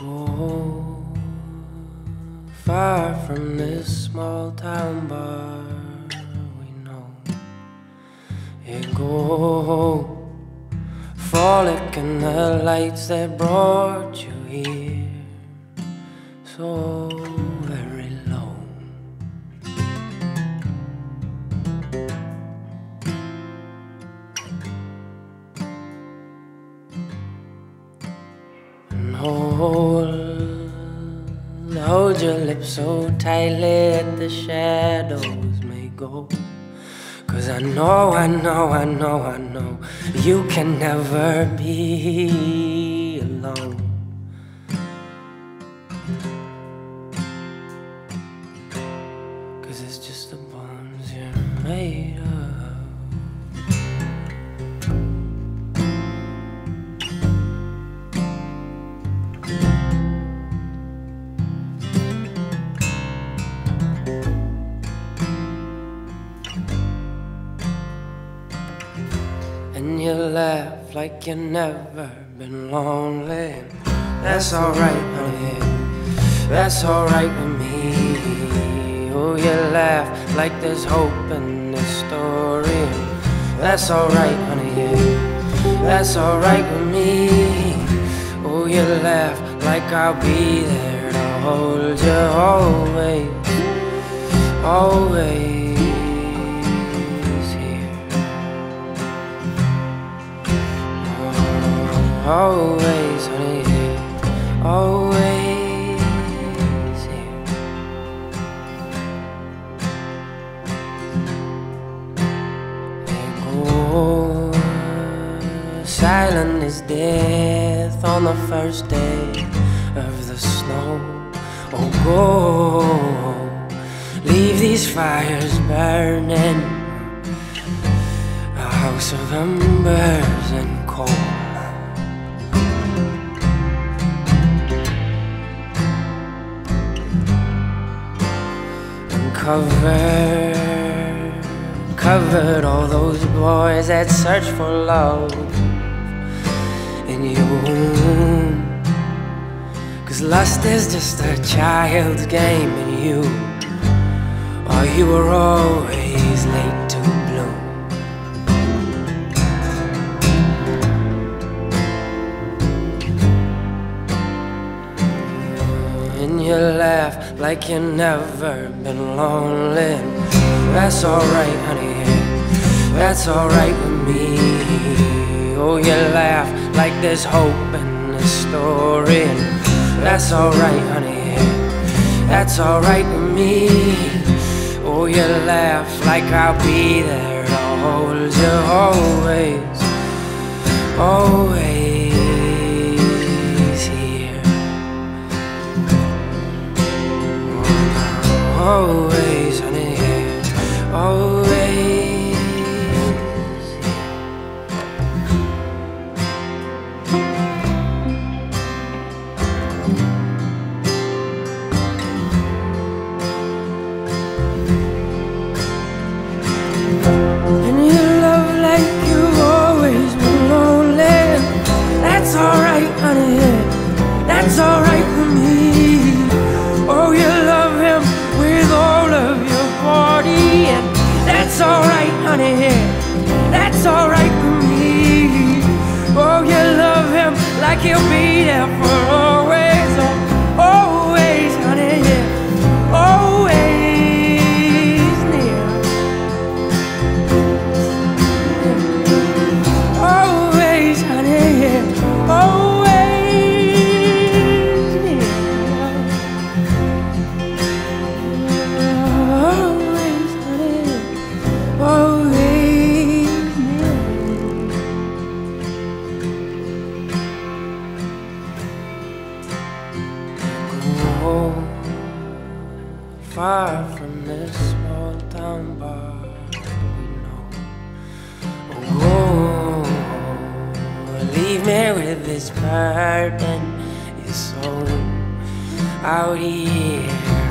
Go far from this small town bar we know. And go frolic in the lights that brought you here. So very low. And oh, hold your lips so tightly that the shadows may go. Cause I know, I know, I know, I know you can never be And you laugh like you never been lonely. That's alright, honey. That's alright with me. Oh, you laugh like there's hope in this story. That's alright, honey. That's alright with me. Oh, you laugh like I'll be there to hold you always, always Always, honey, here. Always here. Go. Silent as death on the first day of the snow. Oh, go. Leave these fires burning. A house of embers and coal. Covered, covered all those boys that search for love in your womb. Cause lust is just a child's game, and you, or you were always late to like you never been lonely. That's alright, honey. That's alright with me. Oh, you laugh like there's hope in this story. That's alright, honey. That's alright with me. Oh, you laugh like I'll be there to hold you always, always him like far from this small town bar we know. Oh, leave me with this burden, his soul out here